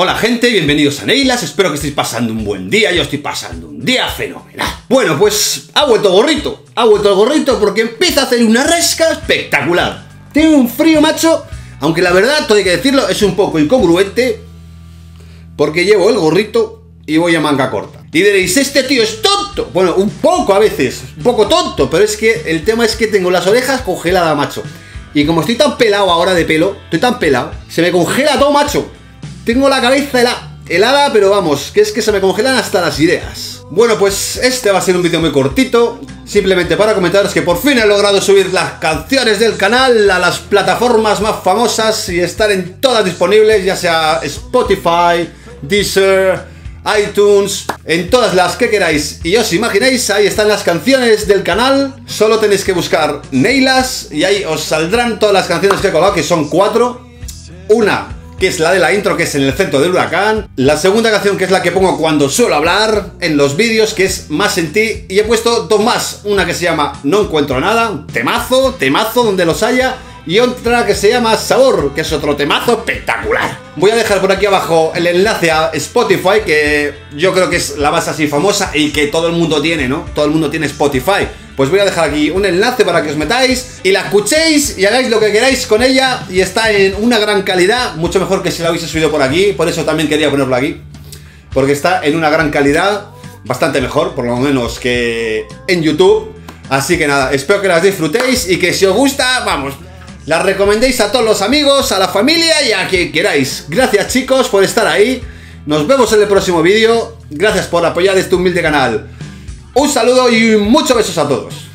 Hola gente, bienvenidos a Neilas, espero que estéis pasando un buen día, yo estoy pasando un día fenomenal. Bueno, pues ha vuelto el gorrito, ha vuelto el gorrito porque empieza a hacer una resca espectacular. Tengo un frío, macho, aunque la verdad, todo hay que decirlo, es un poco incongruente porque llevo el gorrito y voy a manga corta. Y diréis, este tío es tonto. Bueno, un poco a veces, un poco tonto, pero es que el tema es que tengo las orejas congeladas, macho. Y como estoy tan pelado ahora de pelo, estoy tan pelado, se me congela todo, macho. Tengo la cabeza helada, pero vamos, que es que se me congelan hasta las ideas. Bueno, pues este va a ser un vídeo muy cortito, simplemente para comentaros que por fin he logrado subir las canciones del canal a las plataformas más famosas y estar en todas disponibles, ya sea Spotify, Deezer, iTunes, en todas las que queráis. Y os imagináis, ahí están las canciones del canal. Solo tenéis que buscar Neilas y ahí os saldrán todas las canciones que he colgado, que son cuatro. Una que es la de la intro, que es en el centro del huracán. La segunda canción, que es la que pongo cuando suelo hablar en los vídeos, que es Más en ti. Y he puesto dos más. Una que se llama No encuentro nada, temazo, temazo donde los haya. Y otra que se llama Sabor, que es otro temazo espectacular. Voy a dejar por aquí abajo el enlace a Spotify, que yo creo que es la base así famosa y que todo el mundo tiene, ¿no? Todo el mundo tiene Spotify pues voy a dejar aquí un enlace para que os metáis y la escuchéis y hagáis lo que queráis con ella y está en una gran calidad, mucho mejor que si la hubiese subido por aquí, por eso también quería ponerlo aquí, porque está en una gran calidad, bastante mejor, por lo menos que en YouTube. Así que nada, espero que las disfrutéis y que si os gusta, vamos, las recomendéis a todos los amigos, a la familia y a quien queráis. Gracias chicos por estar ahí. Nos vemos en el próximo vídeo. Gracias por apoyar este humilde canal. Un saludo y muchos besos a todos.